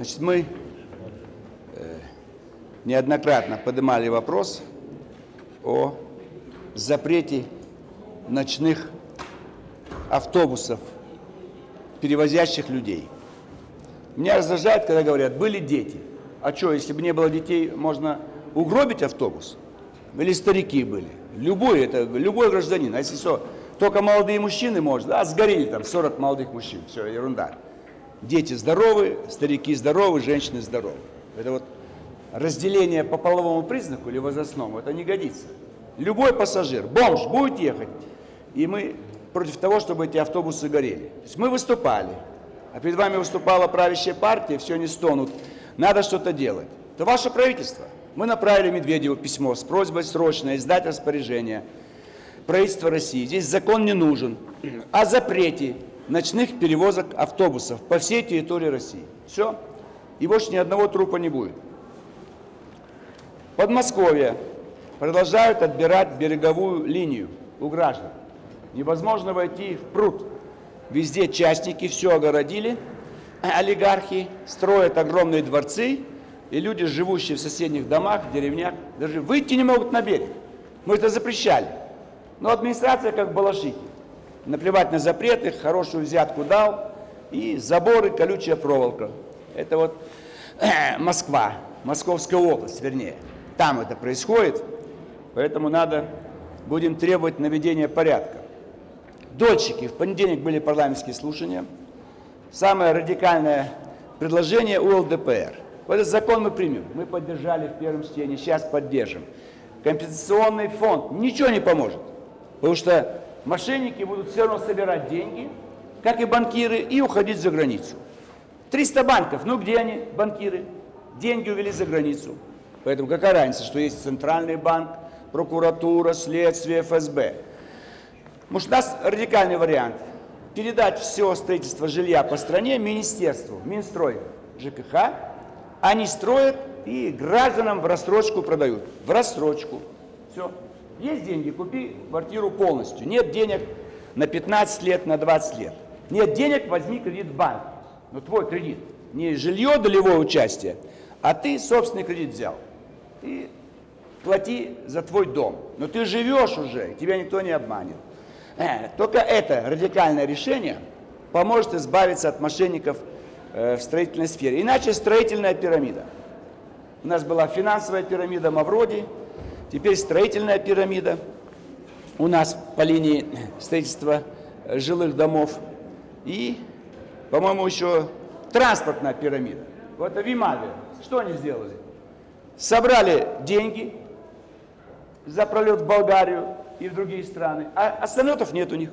Значит, мы э, неоднократно поднимали вопрос о запрете ночных автобусов, перевозящих людей. Меня раздражает, когда говорят, были дети. А что, если бы не было детей, можно угробить автобус? Или старики были? Любой, это любой гражданин. А если что, только молодые мужчины можно, а сгорели там 40 молодых мужчин, все, ерунда. Дети здоровы, старики здоровы, женщины здоровы. Это вот разделение по половому признаку или возрастному, это не годится. Любой пассажир, бомж будет ехать, и мы против того, чтобы эти автобусы горели. То есть мы выступали, а перед вами выступала правящая партия, все не стонут. Надо что-то делать. Это ваше правительство. Мы направили Медведеву письмо с просьбой срочно издать распоряжение правительства России. Здесь закон не нужен. О запрете ночных перевозок автобусов по всей территории России. Все. И больше ни одного трупа не будет. Подмосковье продолжают отбирать береговую линию у граждан. Невозможно войти в пруд. Везде частники все огородили, олигархи строят огромные дворцы, и люди, живущие в соседних домах, деревнях, даже выйти не могут на берег. Мы это запрещали. Но администрация как балашихи. Наплевать на запреты, хорошую взятку дал, и заборы, колючая проволока. Это вот Москва, Московская область, вернее. Там это происходит, поэтому надо, будем требовать наведения порядка. Дольщики, в понедельник были парламентские слушания. Самое радикальное предложение у ЛДПР. Вот этот закон мы примем. Мы поддержали в первом чтении, сейчас поддержим. Компенсационный фонд ничего не поможет. Потому что мошенники будут все равно собирать деньги, как и банкиры, и уходить за границу. 300 банков, ну где они, банкиры? Деньги увели за границу. Поэтому какая разница, что есть центральный банк, прокуратура, следствие, ФСБ. Может, у нас радикальный вариант. Передать все строительство жилья по стране министерству, Минстрой, ЖКХ. Они строят и гражданам в рассрочку продают. В рассрочку. Все. Есть деньги, купи квартиру полностью. Нет денег на 15 лет, на 20 лет. Нет денег, возьми кредит в банке. Но твой кредит. Не жилье, долевое участие, а ты собственный кредит взял. И плати за твой дом. Но ты живешь уже, тебя никто не обманет. Э, только это радикальное решение поможет избавиться от мошенников э, в строительной сфере. Иначе строительная пирамида. У нас была финансовая пирамида Мавроди, теперь строительная пирамида. У нас по линии строительства жилых домов. И, по-моему, еще транспортная пирамида. Вот это Вимаве. Что они сделали? Собрали деньги за пролет в Болгарию, и в другие страны. А самолетов нет у них.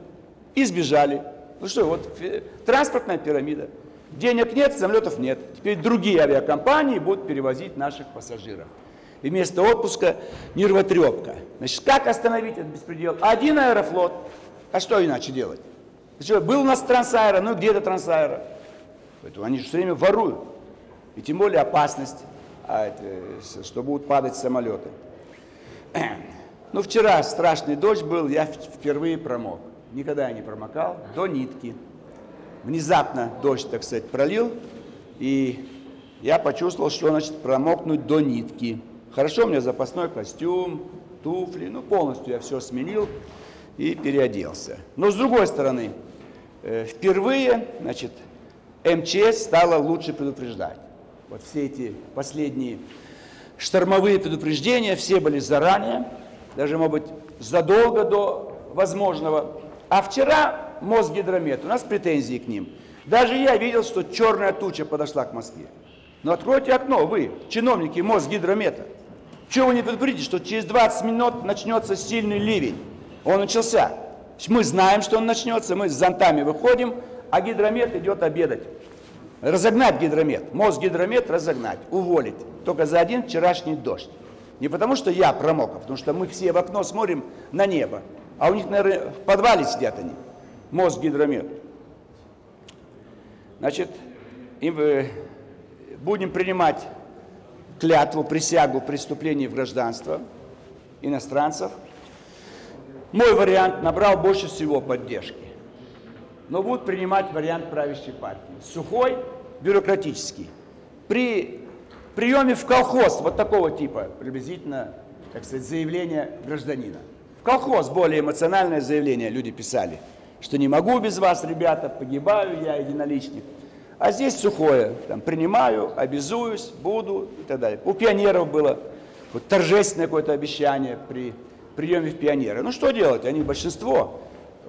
И сбежали. Ну что, вот транспортная пирамида. Денег нет, самолетов нет. Теперь другие авиакомпании будут перевозить наших пассажиров. И вместо отпуска нервотрепка. Значит, как остановить этот беспредел? Один аэрофлот. А что иначе делать? Что, был у нас трансаэро, ну где это трансаэро? Поэтому они же все время воруют. И тем более опасность, а что будут падать самолеты. Ну, вчера страшный дождь был, я впервые промок. Никогда я не промокал, до нитки. Внезапно дождь, так сказать, пролил, и я почувствовал, что значит промокнуть до нитки. Хорошо, у меня запасной костюм, туфли, ну, полностью я все сменил и переоделся. Но с другой стороны, э, впервые, значит, МЧС стала лучше предупреждать. Вот все эти последние штормовые предупреждения, все были заранее, даже, может быть, задолго до возможного. А вчера Мосгидромет, у нас претензии к ним. Даже я видел, что черная туча подошла к Москве. Но откройте окно, вы, чиновники Мосгидромета. Чего вы не предупредите, что через 20 минут начнется сильный ливень? Он начался. Мы знаем, что он начнется, мы с зонтами выходим, а гидромет идет обедать. Разогнать гидромет, Мосгидромет разогнать, уволить. Только за один вчерашний дождь. Не потому, что я промок, а потому что мы все в окно смотрим на небо. А у них, наверное, в подвале сидят они. Мозг гидромет. Значит, им, э, будем принимать клятву, присягу преступлений в гражданство иностранцев. Мой вариант набрал больше всего поддержки. Но будут принимать вариант правящей партии. Сухой, бюрократический. при приеме в колхоз вот такого типа, приблизительно, так сказать, заявление гражданина. В колхоз более эмоциональное заявление люди писали, что не могу без вас, ребята, погибаю я единоличник. А здесь сухое, там, принимаю, обязуюсь, буду и так далее. У пионеров было вот, торжественное какое-то обещание при приеме в пионеры. Ну что делать, они большинство.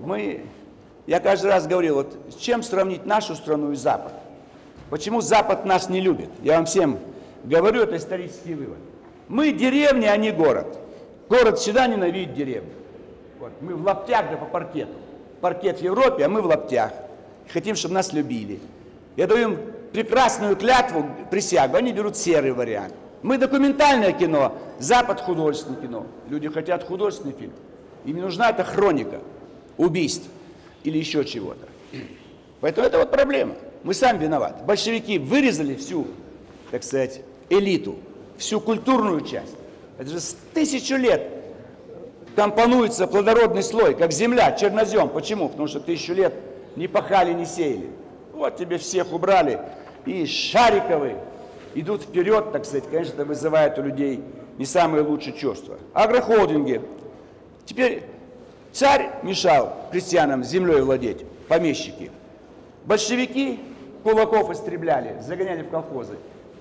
Мы, я каждый раз говорил, вот с чем сравнить нашу страну и Запад? Почему Запад нас не любит? Я вам всем говорю, это исторический вывод. Мы деревня, а не город. Город всегда ненавидит деревню. Вот. Мы в лаптях да по паркету. Паркет в Европе, а мы в лаптях. Хотим, чтобы нас любили. Я даю им прекрасную клятву, присягу, они берут серый вариант. Мы документальное кино, Запад художественное кино. Люди хотят художественный фильм. Им нужна эта хроника убийств или еще чего-то. Поэтому это вот проблема. Мы сами виноваты. Большевики вырезали всю, так сказать, элиту, всю культурную часть. Это же с тысячу лет компонуется плодородный слой, как земля, чернозем. Почему? Потому что тысячу лет не пахали, не сеяли. Вот тебе всех убрали. И Шариковы идут вперед, так сказать. Конечно, это вызывает у людей не самые лучшие чувства. Агрохолдинги. Теперь царь мешал крестьянам землей владеть, помещики. Большевики кулаков истребляли, загоняли в колхозы.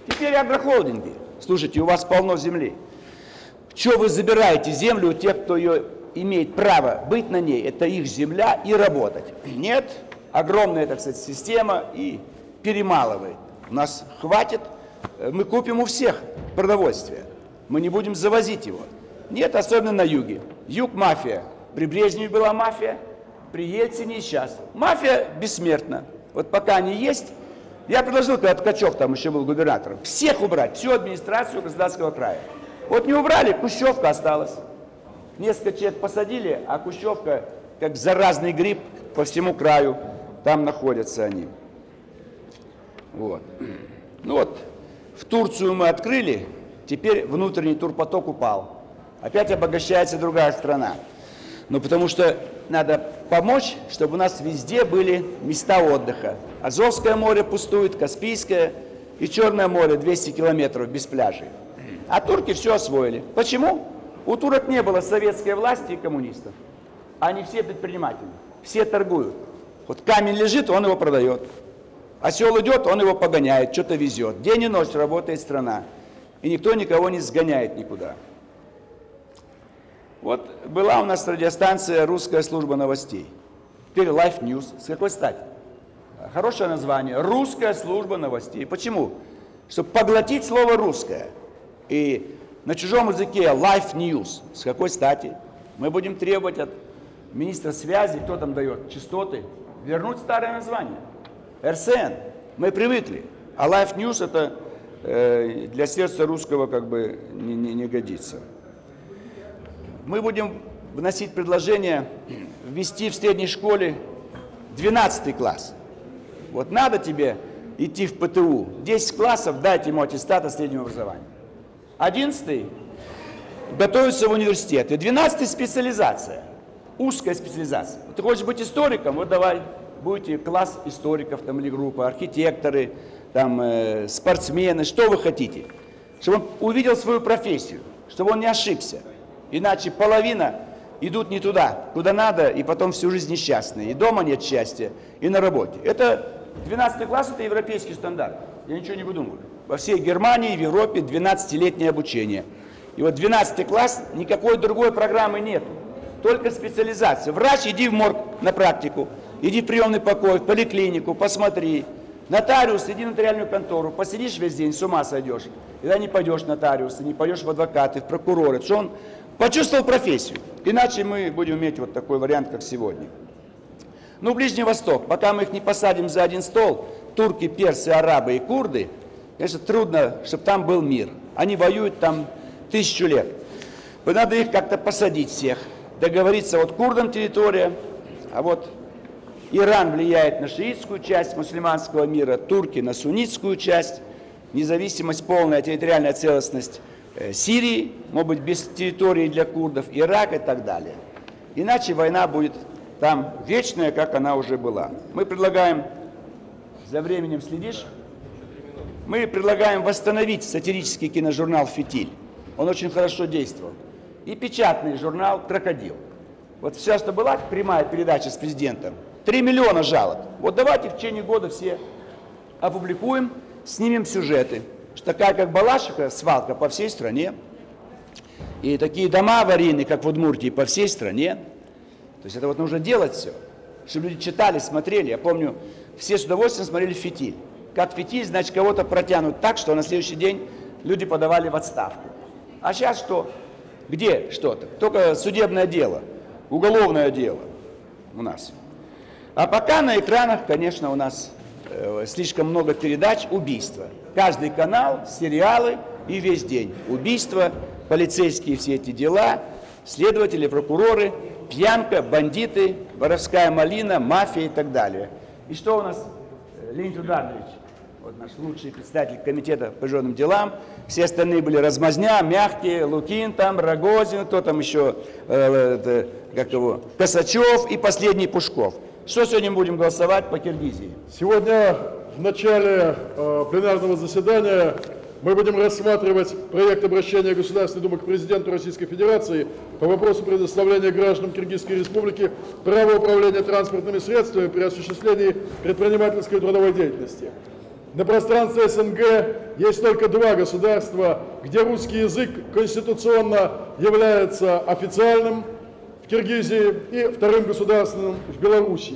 Теперь агрохолдинги. Слушайте, у вас полно земли. Что вы забираете землю у тех, кто ее имеет право быть на ней? Это их земля и работать. Нет, огромная, так сказать, система и перемалывает. У нас хватит, э, мы купим у всех продовольствие. Мы не будем завозить его. Нет, особенно на юге. Юг – мафия. При Брежневе была мафия, при Ельцине и сейчас. Мафия бессмертна. Вот пока они есть, я предложил, когда Ткачев там еще был губернатором, всех убрать, всю администрацию Краснодарского края. Вот не убрали, Кущевка осталась. Несколько человек посадили, а Кущевка, как заразный гриб, по всему краю, там находятся они. Вот. Ну вот, в Турцию мы открыли, теперь внутренний турпоток упал. Опять обогащается другая страна. Ну, потому что надо помочь, чтобы у нас везде были места отдыха. Азовское море пустует, Каспийское и Черное море 200 километров без пляжей. А турки все освоили. Почему? У турок не было советской власти и коммунистов. Они все предприниматели, все торгуют. Вот камень лежит, он его продает. Осел идет, он его погоняет, что-то везет. День и ночь работает страна. И никто никого не сгоняет никуда. Вот была у нас радиостанция «Русская служба новостей». Теперь Life News. С какой стати? Хорошее название. «Русская служба новостей». Почему? Чтобы поглотить слово «русское». И на чужом языке Life News. С какой стати? Мы будем требовать от министра связи, кто там дает частоты, вернуть старое название. РСН. Мы привыкли. А Life News это э, для сердца русского как бы не, не, не годится мы будем вносить предложение ввести в средней школе 12 класс. Вот надо тебе идти в ПТУ, 10 классов, дайте ему аттестат о среднем образовании. 11 готовится в университет. И 12 специализация, узкая специализация. Ты хочешь быть историком, вот давай, будете класс историков там, или группа, архитекторы, там, э, спортсмены, что вы хотите. Чтобы он увидел свою профессию, чтобы он не ошибся. Иначе половина идут не туда, куда надо, и потом всю жизнь несчастные. И дома нет счастья, и на работе. Это 12 класс, это европейский стандарт. Я ничего не выдумываю. Во всей Германии, в Европе 12-летнее обучение. И вот 12 класс, никакой другой программы нет. Только специализация. Врач, иди в морг на практику. Иди в приемный покой, в поликлинику, посмотри. Нотариус, иди в нотариальную контору, посидишь весь день, с ума сойдешь. Когда не пойдешь в нотариусы, не пойдешь в адвокаты, в прокуроры. Что он Почувствовал профессию. Иначе мы будем иметь вот такой вариант, как сегодня. Ну, Ближний Восток, пока мы их не посадим за один стол, турки, персы, арабы и курды, конечно, трудно, чтобы там был мир. Они воюют там тысячу лет. Надо их как-то посадить всех, договориться, вот курдам территория, а вот Иран влияет на шиитскую часть мусульманского мира, турки на суннитскую часть, независимость полная, территориальная целостность Э, Сирии, может быть, без территории для курдов, Ирак и так далее. Иначе война будет там вечная, как она уже была. Мы предлагаем, за временем следишь? Мы предлагаем восстановить сатирический киножурнал «Фитиль». Он очень хорошо действовал. И печатный журнал «Крокодил». Вот вся, что была прямая передача с президентом, 3 миллиона жалоб. Вот давайте в течение года все опубликуем, снимем сюжеты. Что такая, как Балашиха, свалка по всей стране. И такие дома аварийные, как в Удмуртии, по всей стране. То есть это вот нужно делать все, чтобы люди читали, смотрели. Я помню, все с удовольствием смотрели «Фитиль». Как «Фитиль», значит, кого-то протянут так, что на следующий день люди подавали в отставку. А сейчас что? Где что-то? Только судебное дело, уголовное дело у нас. А пока на экранах, конечно, у нас э, слишком много передач убийства. Каждый канал, сериалы и весь день. Убийства, полицейские все эти дела, следователи, прокуроры, пьянка, бандиты, воровская малина, мафия и так далее. И что у нас, э, Леонид Ударович, вот наш лучший представитель комитета по женным делам, все остальные были размазня, мягкие, Лукин там, Рогозин, кто там еще, э, э, как его, Косачев и последний Пушков. Что сегодня будем голосовать по Киргизии? Сегодня в начале э, пленарного заседания мы будем рассматривать проект обращения Государственной Думы к президенту Российской Федерации по вопросу предоставления гражданам Киргизской Республики права управления транспортными средствами при осуществлении предпринимательской и трудовой деятельности. На пространстве СНГ есть только два государства, где русский язык конституционно является официальным Киргизии и вторым государственным в Беларуси.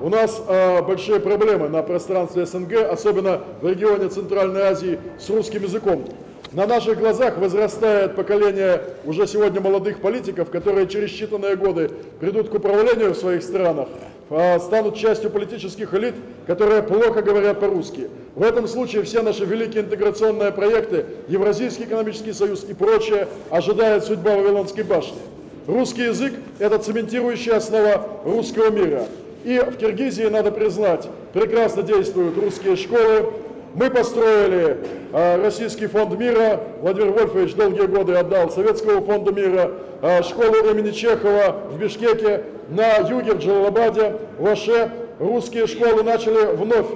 У нас э, большие проблемы на пространстве СНГ, особенно в регионе Центральной Азии, с русским языком. На наших глазах возрастает поколение уже сегодня молодых политиков, которые через считанные годы придут к управлению в своих странах, э, станут частью политических элит, которые плохо говорят по-русски. В этом случае все наши великие интеграционные проекты, Евразийский экономический союз и прочее, ожидает судьба Вавилонской башни. Русский язык – это цементирующая основа русского мира. И в Киргизии, надо признать, прекрасно действуют русские школы. Мы построили э, Российский фонд мира. Владимир Вольфович долгие годы отдал Советскому фонду мира. Э, школу имени Чехова в Бишкеке, на юге, в Джалалабаде, в Аше. Русские школы начали вновь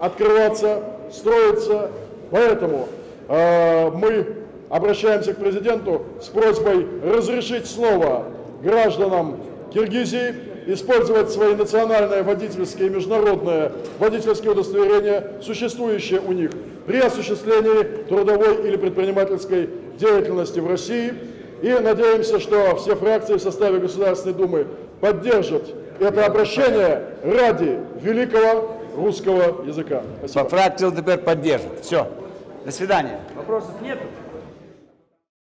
открываться, строиться. Поэтому э, мы обращаемся к президенту с просьбой разрешить снова гражданам Киргизии использовать свои национальные водительские и международные водительские удостоверения, существующие у них при осуществлении трудовой или предпринимательской деятельности в России. И надеемся, что все фракции в составе Государственной Думы поддержат это обращение ради великого русского языка. Спасибо. Фракция ЛДПР поддержит. Все. До свидания. Вопросов нет?